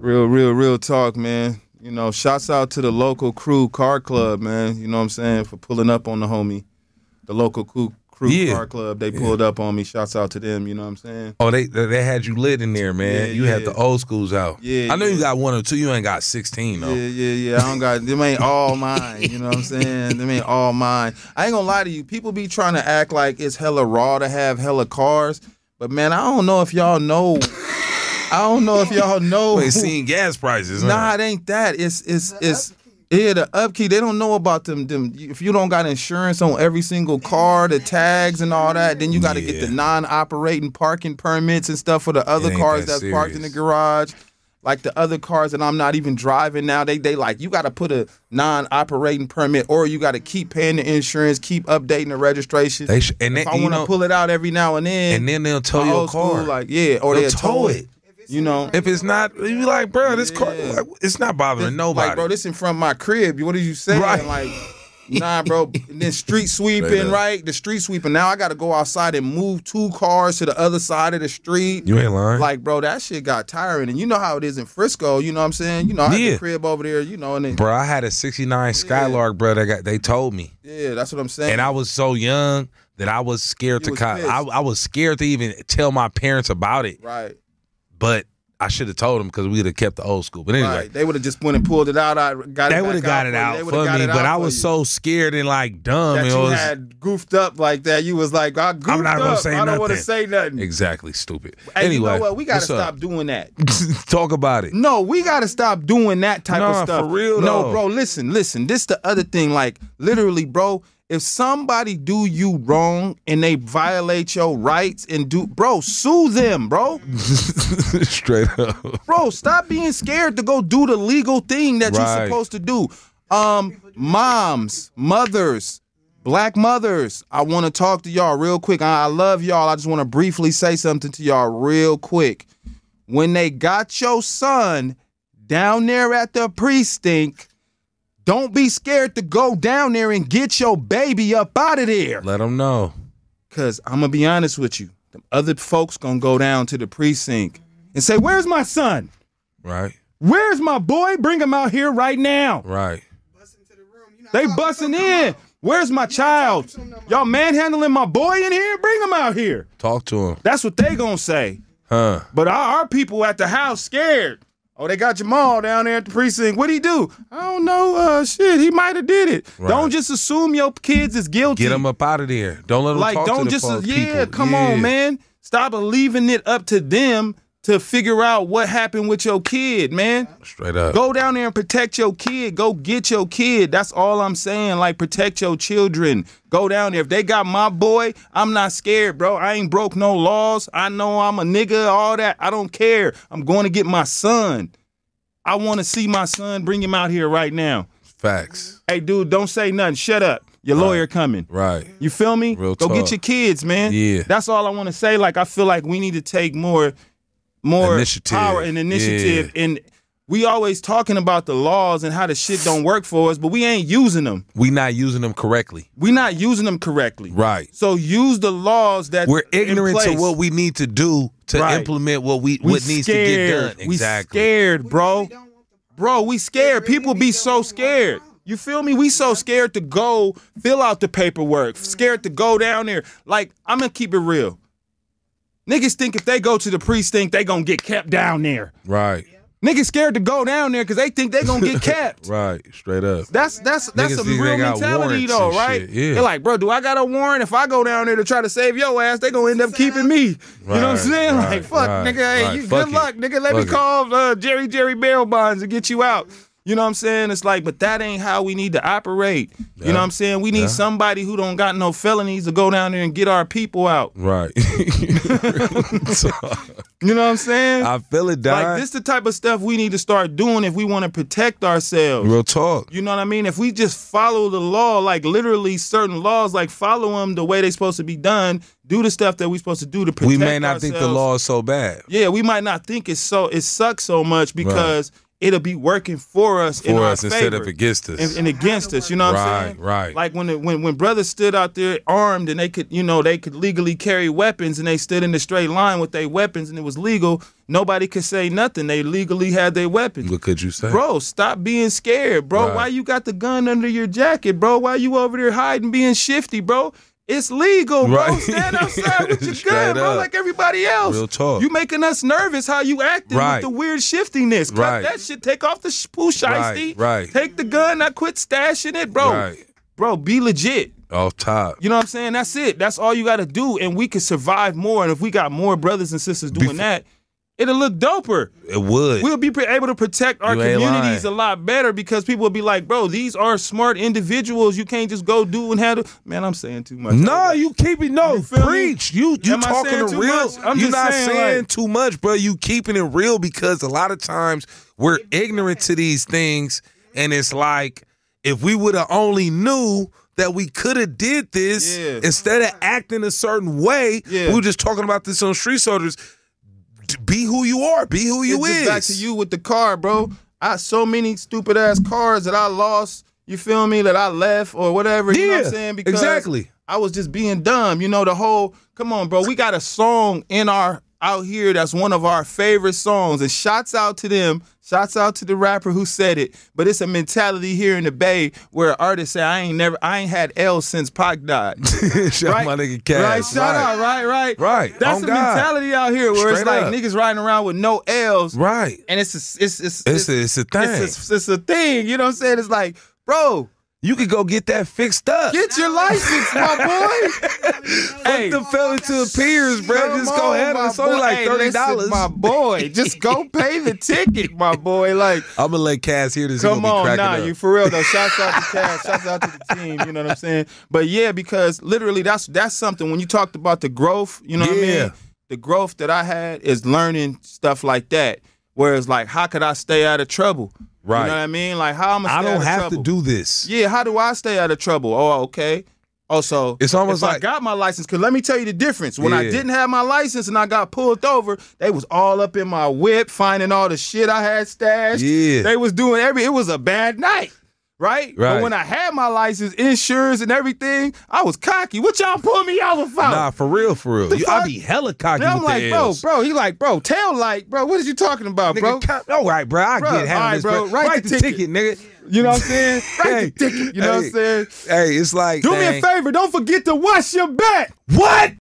Real, real, real talk, man. You know, shouts out to the local crew car club, man. You know what I'm saying for pulling up on the homie, the local crew crew Yeah. car club. They pulled up on me. Shouts out to them. You know what I'm saying? Oh, they they had you lit in there, man. Yeah, you had the old schools out. Yeah, I know you got one or two. You ain't got sixteen though. Yeah, yeah, yeah. I don't got them ain't all mine. You know what I'm saying? Them ain't all mine. I ain't gonna lie to you. People be trying to act like it's hella raw to have hella cars, but man, I don't know if y'all know. I don't know if y'all know. You ain't seen gas prices. huh? Nah, it ain't that. It's it's it's yeah, the upkeep. They don't know about them. Them if you don't got insurance on every single car, the tags and all that, then you got to get the non-operating parking permits and stuff for the other cars that that's parked in the garage. Like the other cars that I'm not even driving now, they they like you got to put a non-operating permit, or you got to keep paying the insurance, keep updating the registration. They sh- and if then, I want to pull it out every now and then, and then they'll tow my your old school, car. like yeah, or They'll they'll tow it. You know, if it's not, you be like, bro, this car, Yeah. like, it's not bothering nobody. Like, bro, this in front of my crib. What are you saying? Right. Like, nah, bro. And then street Straight sweeping, up. right? The street sweeping. Now I got to go outside and move two cars to the other side of the street. you ain't lying. Like, bro, that shit got tiring. And you know how it is in Frisco. You know what I'm saying? You know, I had Yeah. the crib over there. You know, and then, bro, I had a '69 Skylark, bro. That got they told me, yeah, that's what I'm saying. and I was so young that I was scared You to. was Co- pissed. I, I was scared to even tell my parents about it, right, but I should have told them because we'd have kept the old school. But anyway, right. They would have just went and pulled it out. I got they would have got it out for me, but I was you. so scared and like dumb. that you was had goofed up like that. You was like, I goofed i not gonna up. say I don't want to say nothing. exactly stupid. Hey, anyway, you know what? We gotta up? stop doing that. Talk about it. No, we gotta stop doing that type Nah, of stuff. for real, No, though. bro, listen, listen. This the other thing. Like, literally, bro, if somebody do you wrong and they violate your rights and do bro, sue them, bro. Straight up. Bro, stop being scared to go do the legal thing that Right. you're supposed to do. Um, moms, mothers, black mothers, I want to talk to y'all real quick. I I love y'all. I just want to briefly say something to y'all real quick. When they got your son down there at the precinct, don't be scared to go down there and get your baby up out of there. Let them know. Cause I'm gonna be honest with you, the other folks gonna go down to the precinct and say, "Where's my son? Right. Where's my boy? Bring him out here right now." Right. They busting in. Where's my child? Y'all manhandling my boy in here? Bring him out here. Talk to them. That's what they gonna say. Huh. But our, our people at the house scared. Oh, they got Jamal down there at the precinct. What'd he do? I don't know. Uh, shit, he might have did it. Right. Don't just assume your kids is guilty. Get them up out of there. Don't let them like talk don't to the just yeah people. come Yeah. on man stop leaving it up to them to figure out what happened with your kid man. Straight up. go down there and protect your kid. Go get your kid. That's all i'm saying. Like protect your children. Go down there. If they got my boy i'm not scared bro. I ain't broke no laws. I know i'm a nigga all that. I don't care. I'm going to get my son. I want to see my son. Bring him out here right now. Facts. hey dude don't say nothing. Shut up. Your lawyer coming. Right. you feel me? Real Go talk. get your kids, man. Yeah. That's all I want to say. Like I feel like we need to take more more Initiative. power and initiative and we always talking about the laws and how the shit don't work for us, but we ain't using them. We not using them correctly. We not using them correctly. Right. So use the laws that We're in ignorant to what we need to do to Right. implement what we, We what needs to get scared. done. We Exactly. scared, bro. Bro, we scared. People be so scared. You feel me? We so scared to go fill out the paperwork, scared to go down there. Like, I'm gonna keep it real. Niggas think if they go to the precinct, they gonna get kept down there. Right. Niggas scared to go down there because they think they gonna get kept. Right. Straight up. That's that's that's Niggas a real mentality though, right? yeah. They're like, bro, do I got a warrant? If I go down there to try to save your ass, they gonna end up keeping me. You know what I'm saying? right, like, fuck, right, nigga, hey, right. you Fuck good it. luck, nigga. Let me Fuck it. call uh, Jerry Jerry bail bonds and get you out. You know what I'm saying? It's like, but that ain't how we need to operate. You know what I'm saying? We need Yeah. somebody who don't got no felonies to go down there and get our people out. Right. You know what I'm saying? I feel it, dog. like this the type of stuff we need to start doing if we want to protect ourselves. Real talk. You know what I mean? If we just follow the law, like literally certain laws, like follow them the way they supposed to be done, do the stuff that we supposed to do to protect We may not think the law is so bad. Yeah, we might not think it's so it sucks so much because it'll be working for us in For our us instead favor of against us. and, and against us. You know what I'm Right, saying? right. Like when the, when when brothers stood out there armed and they could, you know, they could legally carry weapons and they stood in the straight line with their weapons and it was legal. Nobody could say nothing. They legally had their weapons. what could you say? Bro, stop being scared, bro. Right. Why you got the gun under your jacket, bro? Why you over there hiding, being shifty, bro? It's legal, bro. Right. Stand outside with your gun, bro, up. like everybody else. Real talk. You making us nervous how you acting Right. with the weird shiftiness. Cut Right. that shit. Take off the sh- poo shiesty. Right, right. Take the gun. I quit stashing it, bro. Right. Bro, be legit. Off top. You know what I'm saying? That's it. That's all you got to do, and we can survive more. And if we got more brothers and sisters doing Befo- that, it'll look doper It would. we'll be able to protect our communities lying. a lot better because people will be like, bro, these are smart individuals. You can't just go do and handle. Man, I'm saying too much. No, you keep it. No, You feel me? preach. You you Am talking the real. much? I'm you just not saying, saying like- too much, bro. You keeping it real because a lot of times we're ignorant to these things, and it's like if we would have only knew that we could have did this Yeah. instead of acting a certain way. Yeah. We were just talking about this on Street Soldiers. Be who you are. Be who you It's is. back to you with the car, bro. I so many stupid ass cars that I lost. You feel me? That I left or whatever. You know what Yeah, I'm saying? Because exactly. I was just being dumb. You know the whole. Come on, bro. We got a song in our out here that's one of our favorite songs, and shouts out to them. Shouts out to the rapper who said it. But it's a mentality here in the Bay where artists say, "I ain't never, I ain't had L since Pac died." Shout right? my nigga Cash. Right, shout out, right, right, Right, That's on the God. mentality out here where it's like up. niggas riding around with no L's, Right. and it's a, it's it's It's a, it's a thing. it's a, it's a thing. You know what I'm saying? It's like, bro, you could go get that fixed up. get your license, my boy. hey, Fuck the fella to appears, bro. come Just go on, ahead. my It's only boy. like thirty listen, dollars. my boy. Just go pay the ticket, my boy. Like. I'm gonna let Cass hear this. Come gonna be on, nah, up. you for real though. Shouts out to Cass. shouts out to the team. You know what I'm saying? But yeah, because literally that's that's something. When you talked about the growth, you know what I Yeah. mean? The growth that I had is learning stuff like that. Whereas like, how could I stay out of trouble? Right. You know what I mean? Like, how am I? I don't have trouble? to do this. Yeah, how do I stay out of trouble? Oh, okay. Oh, also, It's almost if I like- got my license. Cause let me tell you the difference. When I didn't have my license and I got pulled over, they was all up in my whip, finding all the shit I had stashed. Yeah. they was doing every. It was a bad night, right? But when I had my license, insurance, and everything, I was cocky. What y'all pull me over for? Nah, for real, for real. You, I be hella cocky And I'm like, the bro, bro. He like, bro, tail light, bro. What is you talking about, Nigga, bro? all right, bro. I Bro, get all right, this, bro. bro. Write the ticket. nigga. You know what I'm saying? Write Hey, the ticket. You know what I'm saying? Hey, it's like Do me a favor. Don't forget to wash your back. What?